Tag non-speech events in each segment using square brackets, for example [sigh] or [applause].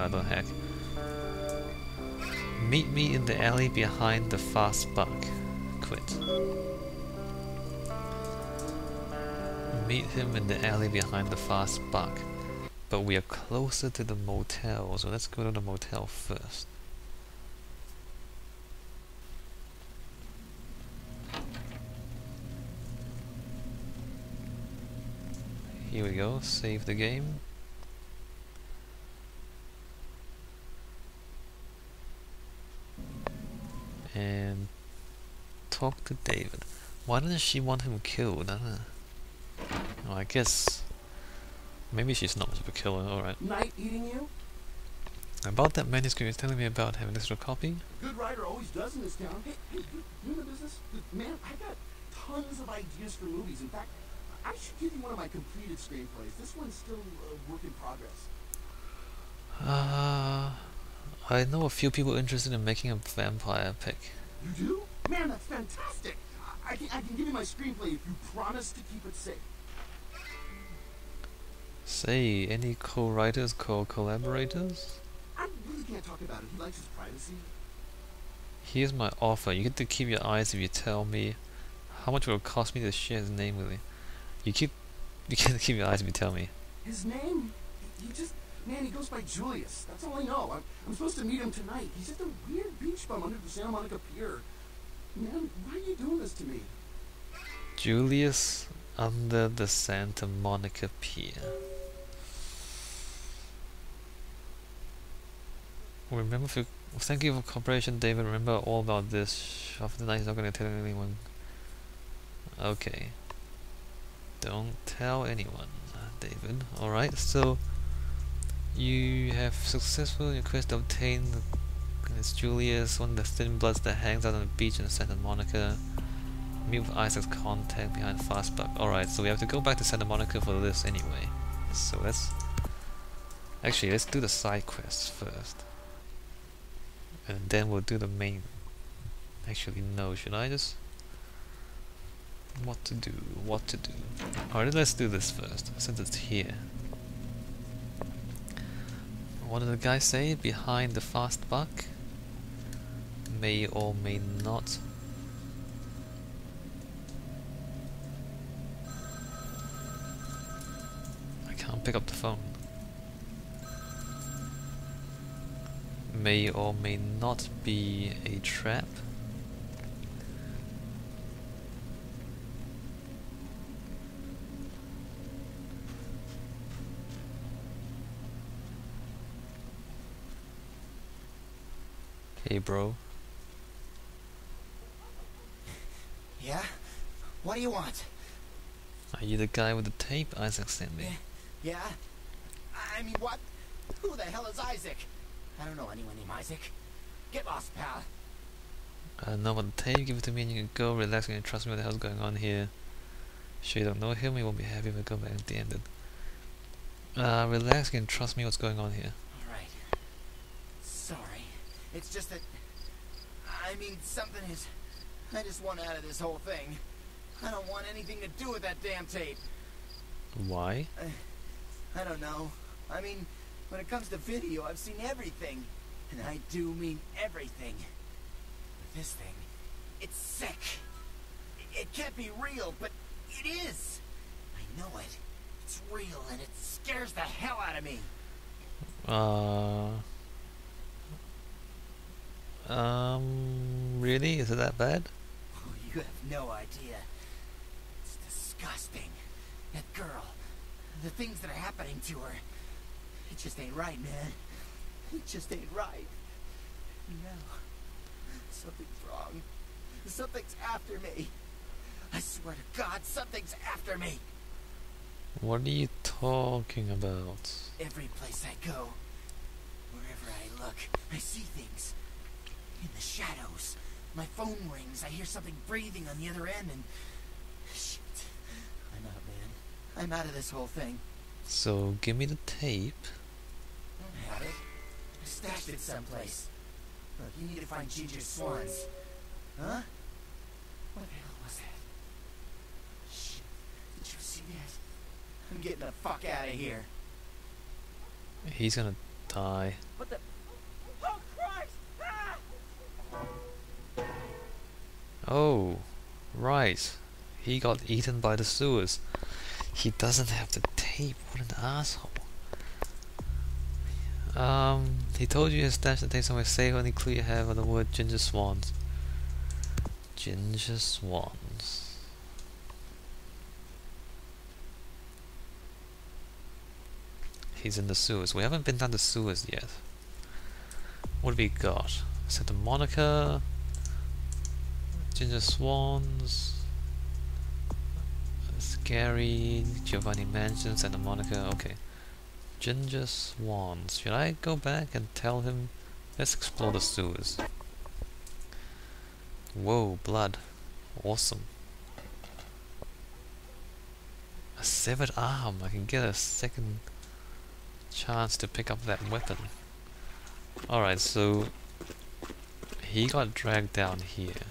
How the heck? Meet me in the alley behind the fast buck. Quit. Meet him in the alley behind the fast buck. But we are closer to the motel, so let's go to the motel first. Here we go, save the game. And talk to David. Why doesn't she want him killed? I don't know. Oh, I guess maybe she's not much of a killer. All right. Night eating you? About that manuscript you're telling me about having this little copy. Good writer always does in this town. Hey, hey, you, the business? Man, I got tons of ideas for movies. In fact, I should give you one of my completed screenplays. This one's still a work in progress. Uh, I know a few people interested in making a vampire pick. You do? Man, that's fantastic. I, can, I can give you my screenplay if you promise to keep it safe. Say, any co-writers, co-collaborators? I really can't talk about it. He likes his privacy. Here's my offer. You get to keep your eyes if you tell me how much it will cost me to share his name with you. You keep [laughs] you get to keep your eyes if you tell me. His name? He just... Man, he goes by Julius. That's all I know. I'm, I'm supposed to meet him tonight. He's at the weird beach bum under the Santa Monica Pier. Man, why are you doing this to me? Julius under the Santa Monica Pier. Remember for thank you for cooperation, David. Remember all about this. After tonight, he's not gonna tell anyone. Okay. Don't tell anyone, David. Alright, so you have successful in your quest to obtain it's Julius, one of the thin bloods that hangs out on the beach in Santa Monica. Meet with Isaac's contact behind Fastbuck. Alright, so we have to go back to Santa Monica for this anyway. So let's... Actually, let's do the side quests first. And then we'll do the main... Actually, no, should I just... What to do, what to do. Alright, let's do this first, since it's here. What did the guy say? Behind the fast buck? May or may not. I can't pick up the phone. May or may not be a trap. Bro. Yeah? What do you want? Are you the guy with the tape Isaac sent me? Yeah? I mean, what? Who the hell is Isaac? I don't know anyone named Isaac. Get lost, pal. I know about the tape, give it to me and you can go, relax and trust me what the hell's going on here. Sure you don't know him, he won't be happy if I go back empty ended. Uh, relax and trust me what's going on here. It's just that... I mean, something is... I just want out of this whole thing. I don't want anything to do with that damn tape. Why? I don't know. I mean, when it comes to video, I've seen everything. And I do mean everything. But this thing, it's sick. It, it can't be real, but it is. I know it. It's real, and it scares the hell out of me. Uh... Um... Really? Is it that bad? Oh, you have no idea. It's disgusting. That girl, the things that are happening to her. It just ain't right, man. It just ain't right. No. Something's wrong. Something's after me. I swear to God, something's after me. What are you talking about? Every place I go, wherever I look, I see things. In the shadows. My phone rings, I hear something breathing on the other end, and... Shit. I'm out, man. I'm out of this whole thing. So, give me the tape. I have it. I stashed it someplace. Look, you need to find Ginger Swans. Huh? What the hell was that? Shit. Did you see that? I'm getting the fuck out of here. He's gonna die. What the? Oh, right. He got eaten by the sewers. He doesn't have the tape. What an asshole. Um, he told you his stash the tape somewhere safe. Only clue you have on the word ginger swans. Ginger swans. He's in the sewers. We haven't been down the sewers yet. What have we got? Santa Monica, Ginger Swans, Scary, Giovanni Mansions, and the Monica, okay. Ginger Swans. Should I go back and tell him? Let's explore the sewers. Whoa, blood. Awesome. A severed arm. I can get a second chance to pick up that weapon. Alright, so he got dragged down here.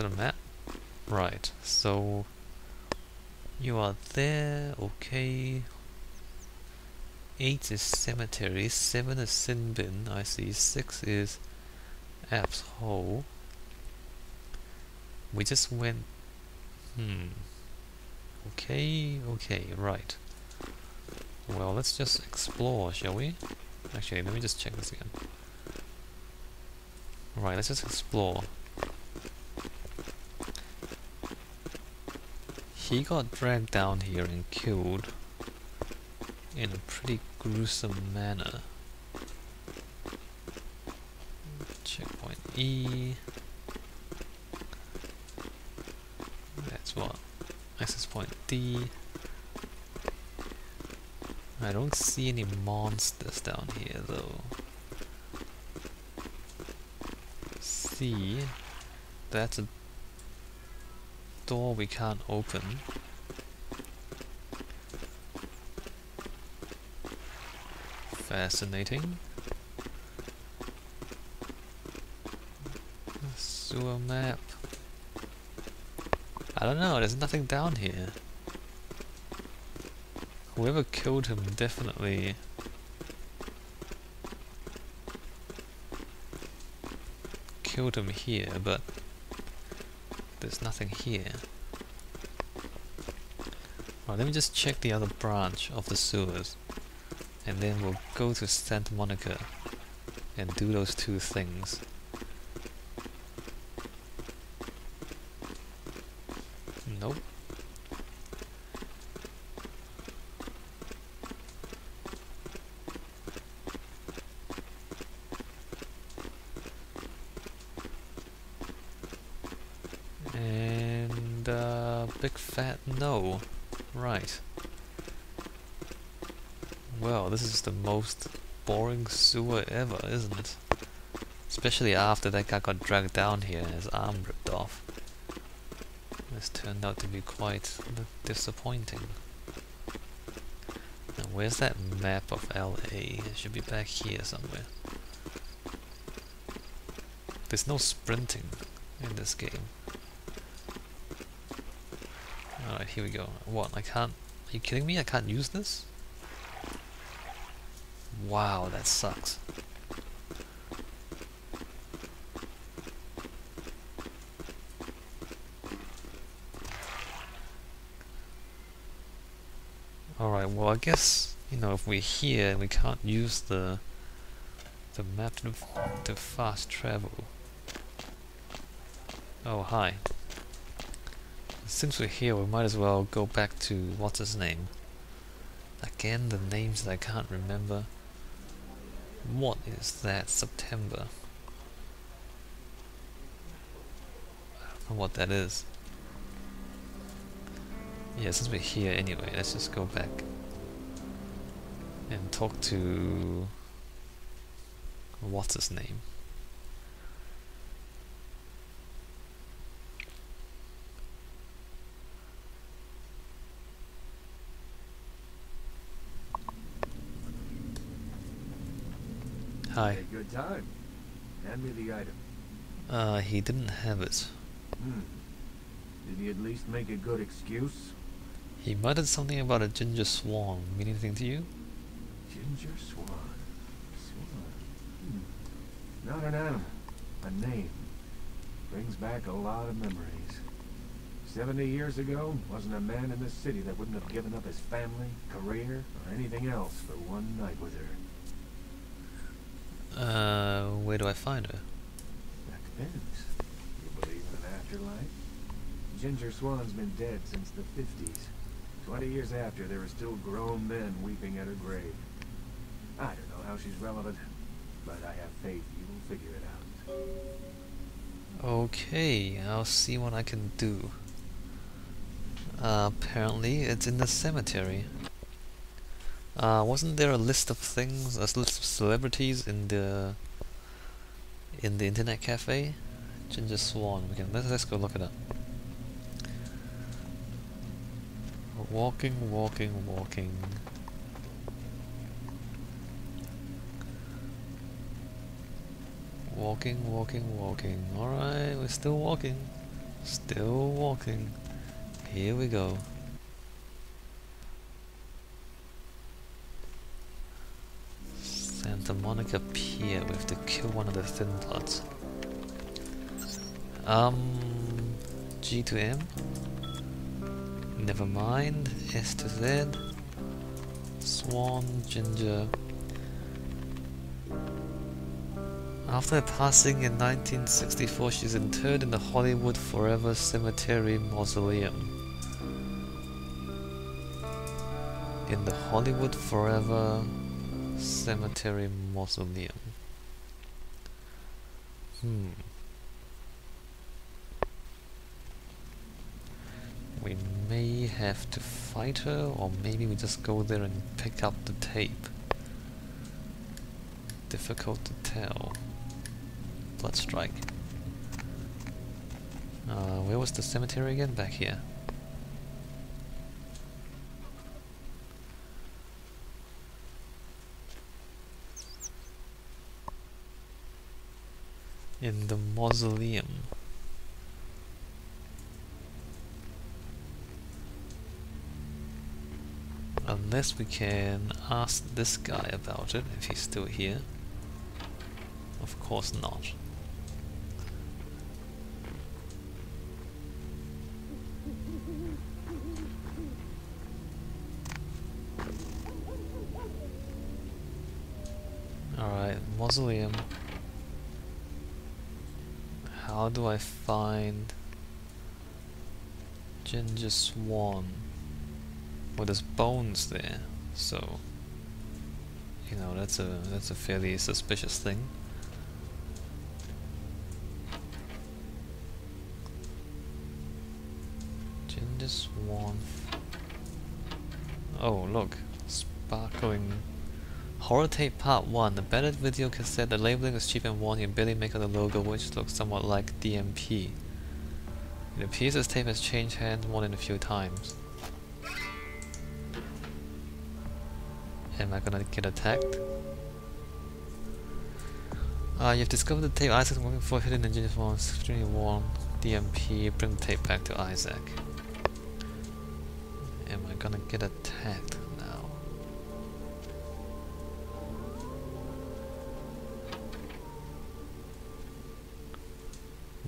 That a map? Right, so you are there, okay. 8 is cemetery, 7 is sin bin, I see, 6 is Asp Hole. We just went, hmm, okay, okay, right. Well, let's just explore, shall we? Actually, let me just check this again. Right, let's just explore. He got dragged down here and killed in a pretty gruesome manner. Checkpoint E. That's what? Access point D. I don't see any monsters down here though. C. That's a door we can't open. Fascinating. Sewer map. I don't know, there's nothing down here. Whoever killed him definitely killed him here, but there's nothing here. Right, let me just check the other branch of the sewers. And then we'll go to Santa Monica and do those two things. Nope. And uh, big fat no. Right. Well, this is the most boring sewer ever, isn't it? Especially after that guy got dragged down here and his arm ripped off. This turned out to be quite disappointing. Now where's that map of LA? It should be back here somewhere. There's no sprinting in this game. Alright, here we go. What? I can't... Are you kidding me? I can't use this? Wow, that sucks. Alright, well I guess, you know, if we're here we can't use the the map to, to fast travel. Oh, hi. Since we're here, we might as well go back to, what's his name? Again, the names that I can't remember. What is that? September. I don't know what that is. Yeah, since we're here anyway, let's just go back and talk to what's his name. Hi. Good time. Hand me the item. Uh, he didn't have it. Hmm. Did he at least make a good excuse? He muttered something about a ginger swan. Mean anything to you? Ginger Swan. Swan. Hmm. Not an animal. A name. Brings back a lot of memories. Seventy years ago, wasn't a man in this city that wouldn't have given up his family, career, or anything else for one night with her. Where do I find her? That depends. You believe in an afterlife? Ginger Swan's been dead since the 50s. Twenty years after, there are still grown men weeping at her grave. I don't know how she's relevant, but I have faith you will figure it out. Okay, I'll see what I can do. Uh, apparently, it's in the cemetery. Uh, wasn't there a list of things, a list of celebrities in the in the internet cafe? Ginger Swan. We can let's let's go look it up. Walking, walking, walking. Walking, walking, walking. Alright, we're still walking. Still walking. Here we go. Santa Monica Pier. We have to kill one of the thin bloods. Um, G to M. Never mind. S to Z. Swan, Ginger. After passing in 1964, she's interred in the Hollywood Forever Cemetery Mausoleum. In the Hollywood Forever Cemetery Mausoleum. Hmm. We may have to fight her, or maybe we just go there and pick up the tape. Difficult to tell. Bloodstrike. Uh, where was the cemetery again? Back here. In the mausoleum. Unless we can ask this guy about it, if he's still here. Of course not. Alright, mausoleum. How do I find Ginger Swan? Well, there's bones there, so you know that's a that's a fairly suspicious thing. Ginger Swan. Oh, look, sparkling. Horror Tape Part 1. The battered video cassette, the labeling is cheap and worn, you barely make the logo which looks somewhat like DMP. It appears this tape has changed hands more than a few times. Am I gonna get attacked? Uh, you've discovered the tape Isaac's looking for hidden in extremely worn DMP. Bring the tape back to Isaac. Am I gonna get attacked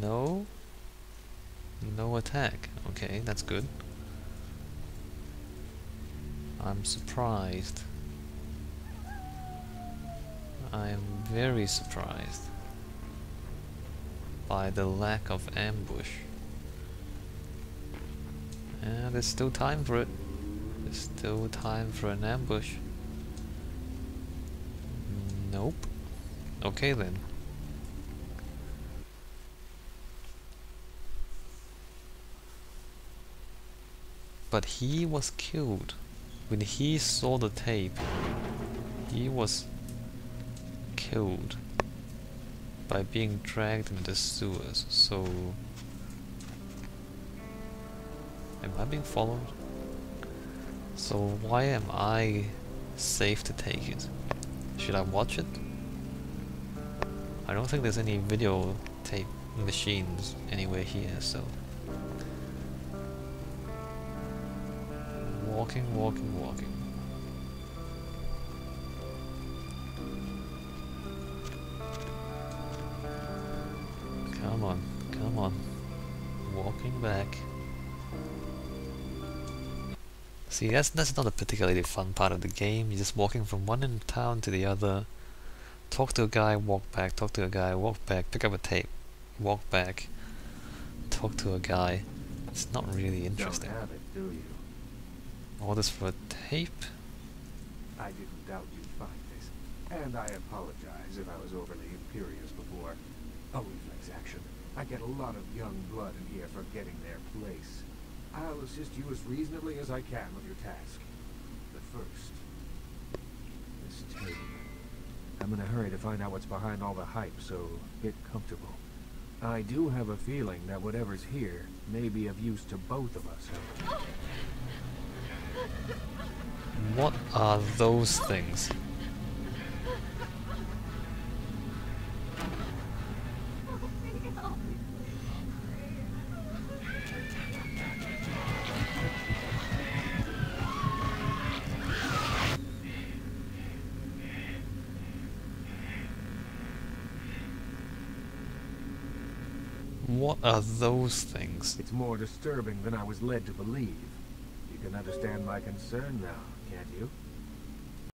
No? No attack. Okay, that's good. I'm surprised. I am very surprised by the lack of ambush. And there's still time for it. There's still time for an ambush. Nope. Okay then. But he was killed. When he saw the tape, he was killed by being dragged into the sewers, so... Am I being followed? So why am I safe to take it? Should I watch it? I don't think there's any video tape machines anywhere here, so... walking, walking, walking. Come on, come on. Walking back. See, that's that's not a particularly fun part of the game. You're just walking from one end of town to the other. Talk to a guy, walk back. Talk to a guy, walk back. Pick up a tape, walk back. Talk to a guy. It's not really interesting. Don't have it, do you? All this for a tape? I didn't doubt you'd find this. And I apologize if I was overly imperious before. A reflex action. I get a lot of young blood in here for getting their place. I'll assist you as reasonably as I can with your task. But first, this tape. I'm in a hurry to find out what's behind all the hype, so get comfortable. I do have a feeling that whatever's here may be of use to both of us. [gasps] Oh, What are those things? What are those things? It's more disturbing than I was led to believe. Understand my concern now, can't you?